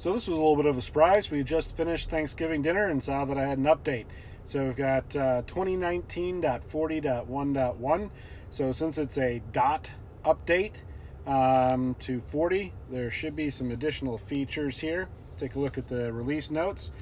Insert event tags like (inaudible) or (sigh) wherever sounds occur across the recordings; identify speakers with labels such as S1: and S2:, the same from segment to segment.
S1: So this was a little bit of a surprise. We just finished Thanksgiving dinner and saw that I had an update. So we've got uh, 2019.40.1.1. So since it's a dot update um, to 40, there should be some additional features here. Let's take a look at the release notes.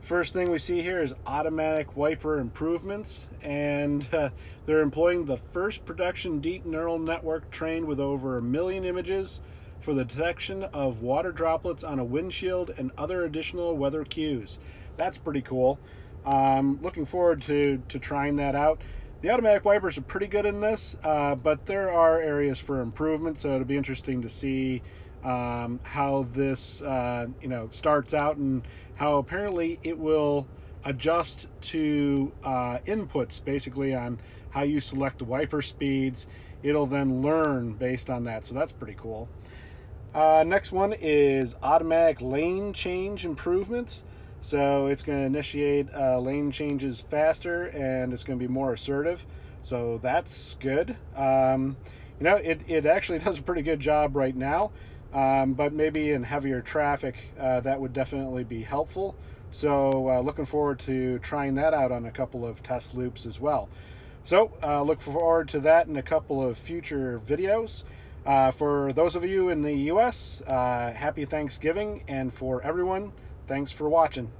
S1: First thing we see here is automatic wiper improvements, and uh, (laughs) they're employing the first production deep neural network trained with over a million images for the detection of water droplets on a windshield and other additional weather cues. That's pretty cool. Um, looking forward to, to trying that out. The automatic wipers are pretty good in this, uh, but there are areas for improvement, so it'll be interesting to see um, how this uh, you know starts out and how apparently it will adjust to uh, inputs basically on how you select the wiper speeds. It'll then learn based on that, so that's pretty cool. Uh, next one is automatic lane change improvements. So it's going to initiate uh, lane changes faster and it's going to be more assertive. So that's good. Um, you know, it, it actually (laughs) does a pretty good job right now, um, but maybe in heavier traffic, uh, that would definitely be helpful. So uh, looking forward to trying that out on a couple of test loops as well. So uh, look forward to that in a couple of future videos. Uh, for those of you in the U.S., uh, happy Thanksgiving, and for everyone, thanks for watching.